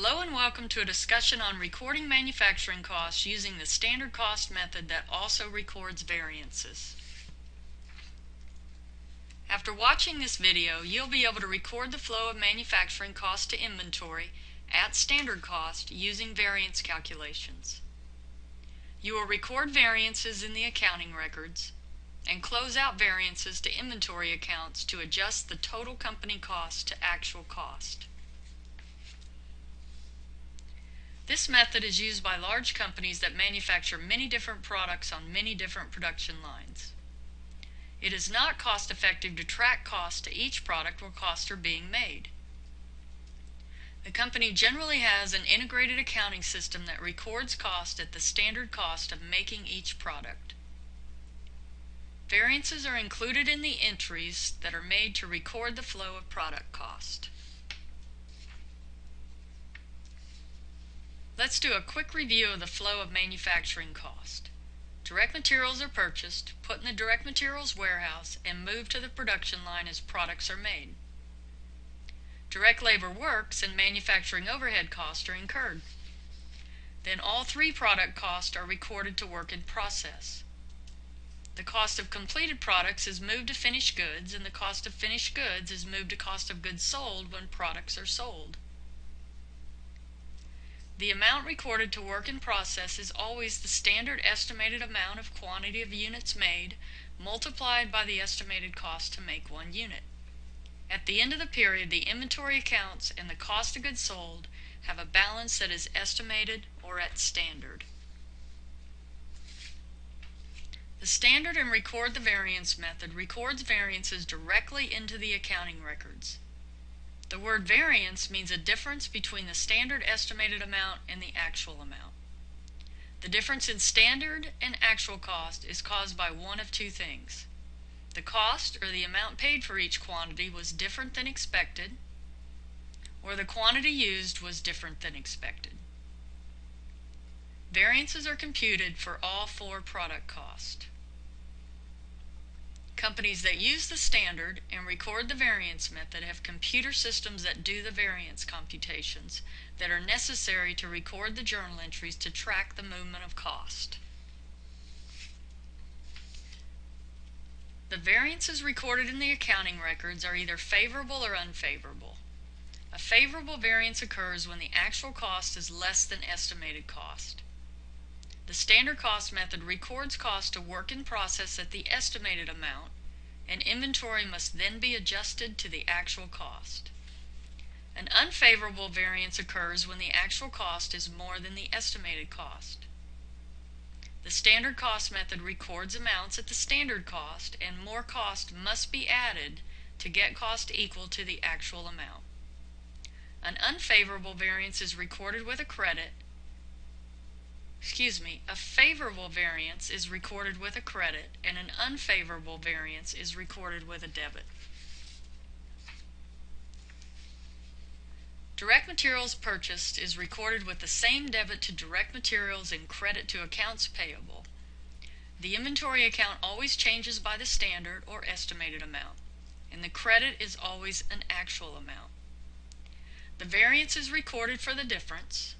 Hello and welcome to a discussion on recording manufacturing costs using the standard cost method that also records variances. After watching this video, you'll be able to record the flow of manufacturing cost to inventory at standard cost using variance calculations. You will record variances in the accounting records and close out variances to inventory accounts to adjust the total company cost to actual cost. This method is used by large companies that manufacture many different products on many different production lines. It is not cost effective to track costs to each product where costs are being made. The company generally has an integrated accounting system that records cost at the standard cost of making each product. Variances are included in the entries that are made to record the flow of product cost. Let's do a quick review of the flow of manufacturing cost. Direct materials are purchased, put in the direct materials warehouse, and moved to the production line as products are made. Direct labor works and manufacturing overhead costs are incurred. Then all three product costs are recorded to work in process. The cost of completed products is moved to finished goods and the cost of finished goods is moved to cost of goods sold when products are sold. The amount recorded to work in process is always the standard estimated amount of quantity of units made multiplied by the estimated cost to make one unit. At the end of the period, the inventory accounts and the cost of goods sold have a balance that is estimated or at standard. The standard and record the variance method records variances directly into the accounting records. The word variance means a difference between the standard estimated amount and the actual amount. The difference in standard and actual cost is caused by one of two things. The cost, or the amount paid for each quantity, was different than expected, or the quantity used was different than expected. Variances are computed for all four product costs. Companies that use the standard and record the variance method have computer systems that do the variance computations that are necessary to record the journal entries to track the movement of cost. The variances recorded in the accounting records are either favorable or unfavorable. A favorable variance occurs when the actual cost is less than estimated cost. The standard cost method records cost to work in process at the estimated amount, and inventory must then be adjusted to the actual cost. An unfavorable variance occurs when the actual cost is more than the estimated cost. The standard cost method records amounts at the standard cost, and more cost must be added to get cost equal to the actual amount. An unfavorable variance is recorded with a credit excuse me, a favorable variance is recorded with a credit and an unfavorable variance is recorded with a debit. Direct materials purchased is recorded with the same debit to direct materials and credit to accounts payable. The inventory account always changes by the standard or estimated amount, and the credit is always an actual amount. The variance is recorded for the difference,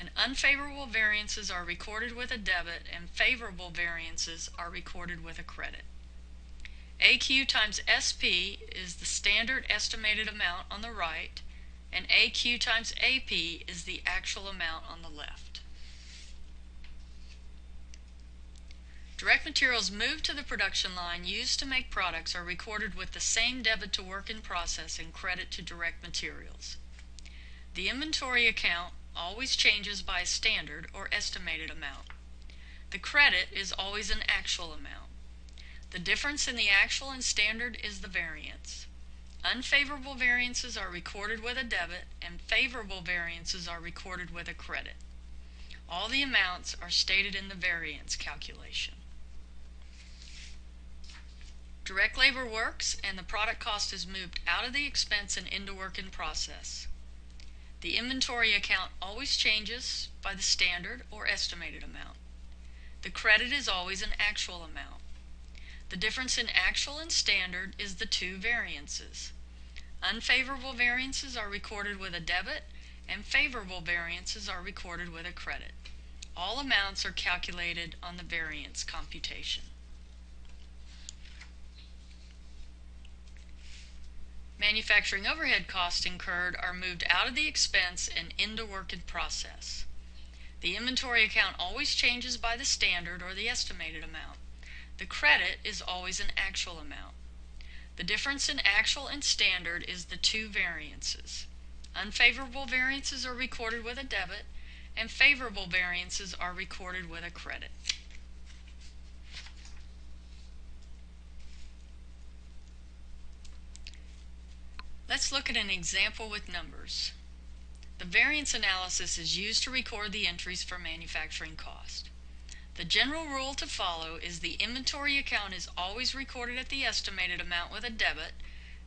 and unfavorable variances are recorded with a debit and favorable variances are recorded with a credit. AQ times SP is the standard estimated amount on the right and AQ times AP is the actual amount on the left. Direct materials moved to the production line used to make products are recorded with the same debit to work in process and credit to direct materials. The inventory account always changes by a standard or estimated amount. The credit is always an actual amount. The difference in the actual and standard is the variance. Unfavorable variances are recorded with a debit and favorable variances are recorded with a credit. All the amounts are stated in the variance calculation. Direct labor works and the product cost is moved out of the expense and into work in process. The inventory account always changes by the standard or estimated amount. The credit is always an actual amount. The difference in actual and standard is the two variances. Unfavorable variances are recorded with a debit and favorable variances are recorded with a credit. All amounts are calculated on the variance computation. Manufacturing overhead costs incurred are moved out of the expense and into work in process. The inventory account always changes by the standard or the estimated amount. The credit is always an actual amount. The difference in actual and standard is the two variances. Unfavorable variances are recorded with a debit, and favorable variances are recorded with a credit. Let's look at an example with numbers. The variance analysis is used to record the entries for manufacturing cost. The general rule to follow is the inventory account is always recorded at the estimated amount with a debit,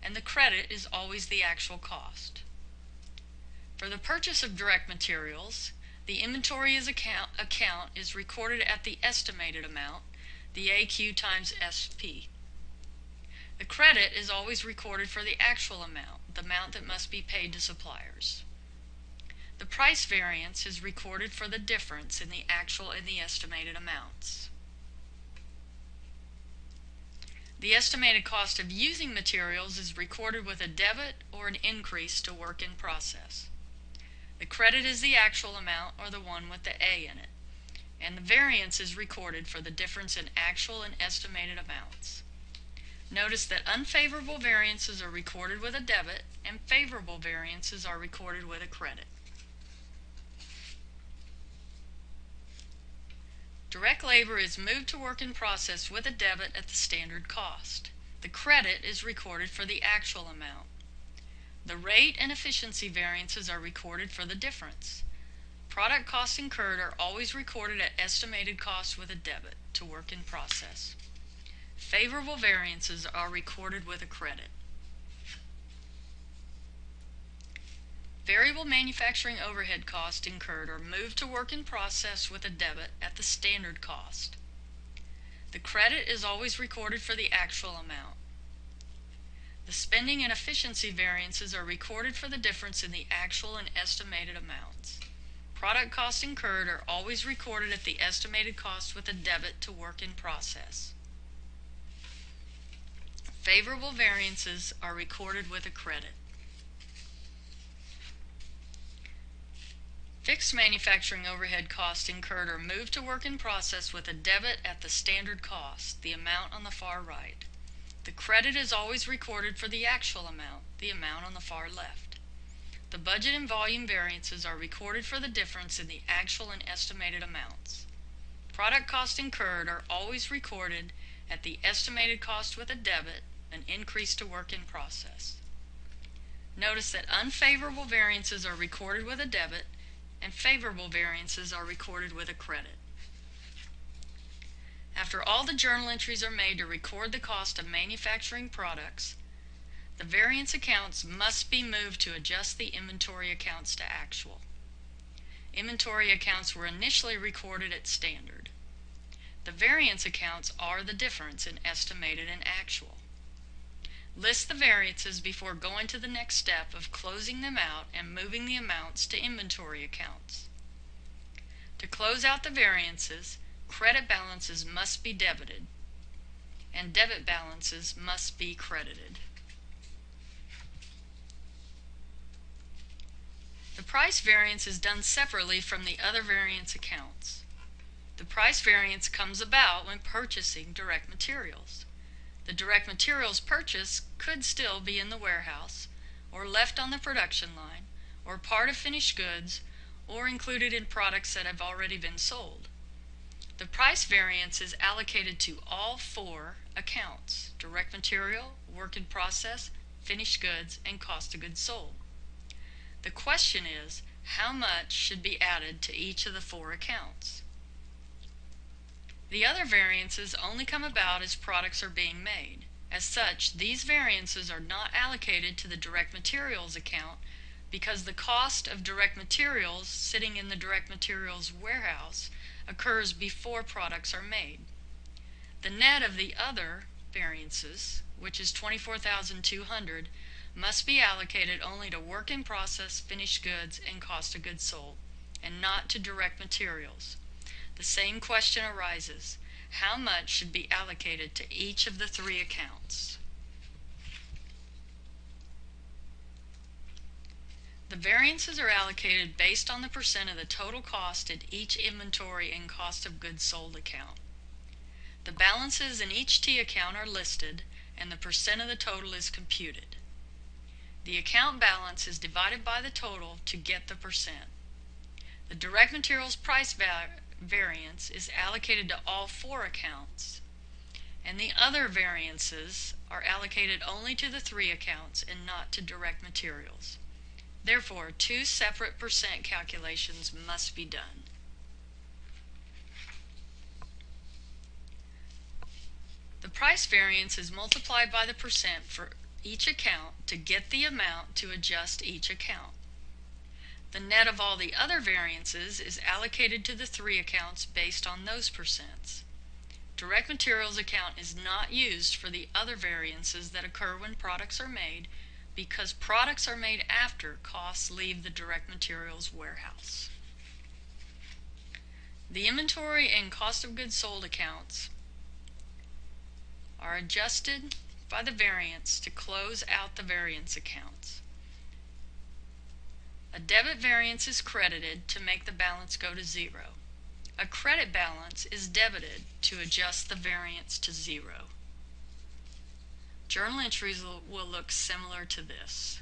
and the credit is always the actual cost. For the purchase of direct materials, the inventory account, account is recorded at the estimated amount, the AQ times SP. The credit is always recorded for the actual amount, the amount that must be paid to suppliers. The price variance is recorded for the difference in the actual and the estimated amounts. The estimated cost of using materials is recorded with a debit or an increase to work in process. The credit is the actual amount or the one with the A in it, and the variance is recorded for the difference in actual and estimated amounts. Notice that unfavorable variances are recorded with a debit and favorable variances are recorded with a credit. Direct labor is moved to work in process with a debit at the standard cost. The credit is recorded for the actual amount. The rate and efficiency variances are recorded for the difference. Product costs incurred are always recorded at estimated cost with a debit to work in process. Favorable variances are recorded with a credit. Variable manufacturing overhead costs incurred are moved to work in process with a debit at the standard cost. The credit is always recorded for the actual amount. The spending and efficiency variances are recorded for the difference in the actual and estimated amounts. Product costs incurred are always recorded at the estimated cost with a debit to work in process. Favorable variances are recorded with a credit. Fixed manufacturing overhead costs incurred are moved to work in process with a debit at the standard cost, the amount on the far right. The credit is always recorded for the actual amount, the amount on the far left. The budget and volume variances are recorded for the difference in the actual and estimated amounts. Product costs incurred are always recorded at the estimated cost with a debit, an increase to work in process. Notice that unfavorable variances are recorded with a debit and favorable variances are recorded with a credit. After all the journal entries are made to record the cost of manufacturing products, the variance accounts must be moved to adjust the inventory accounts to actual. Inventory accounts were initially recorded at standard. The variance accounts are the difference in estimated and actual. List the variances before going to the next step of closing them out and moving the amounts to inventory accounts. To close out the variances, credit balances must be debited and debit balances must be credited. The price variance is done separately from the other variance accounts. The price variance comes about when purchasing direct materials. The direct materials purchased could still be in the warehouse, or left on the production line, or part of finished goods, or included in products that have already been sold. The price variance is allocated to all four accounts direct material, work in process, finished goods, and cost of goods sold. The question is how much should be added to each of the four accounts? The other variances only come about as products are being made. As such, these variances are not allocated to the direct materials account because the cost of direct materials sitting in the direct materials warehouse occurs before products are made. The net of the other variances, which is 24,200, must be allocated only to work in process, finished goods, and cost of goods sold, and not to direct materials. The same question arises. How much should be allocated to each of the three accounts? The variances are allocated based on the percent of the total cost in each inventory and cost of goods sold account. The balances in each T account are listed and the percent of the total is computed. The account balance is divided by the total to get the percent. The direct materials price va variance is allocated to all four accounts and the other variances are allocated only to the three accounts and not to direct materials. Therefore, two separate percent calculations must be done. The price variance is multiplied by the percent for each account to get the amount to adjust each account. The net of all the other variances is allocated to the three accounts based on those percents. Direct materials account is not used for the other variances that occur when products are made because products are made after costs leave the direct materials warehouse. The inventory and cost of goods sold accounts are adjusted by the variance to close out the variance accounts. A debit variance is credited to make the balance go to zero. A credit balance is debited to adjust the variance to zero. Journal entries will, will look similar to this.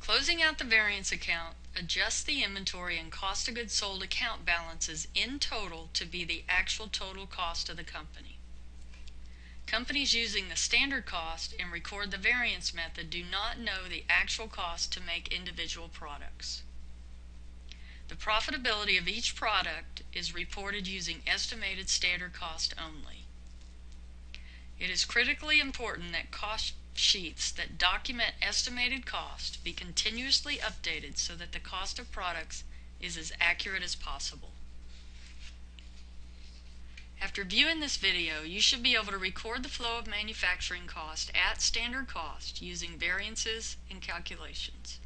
Closing out the variance account, adjust the inventory and cost of goods sold account balances in total to be the actual total cost of the company. Companies using the standard cost and record the variance method do not know the actual cost to make individual products. The profitability of each product is reported using estimated standard cost only. It is critically important that cost sheets that document estimated cost be continuously updated so that the cost of products is as accurate as possible. After viewing this video, you should be able to record the flow of manufacturing cost at standard cost using variances and calculations.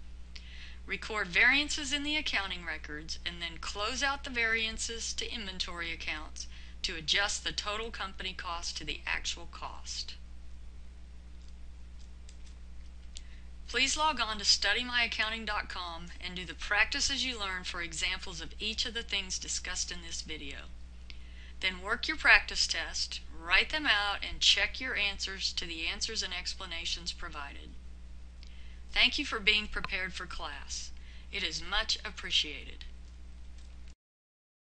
Record variances in the accounting records and then close out the variances to inventory accounts to adjust the total company cost to the actual cost. Please log on to studymyaccounting.com and do the practices you learn for examples of each of the things discussed in this video. Then work your practice test, write them out, and check your answers to the answers and explanations provided. Thank you for being prepared for class. It is much appreciated.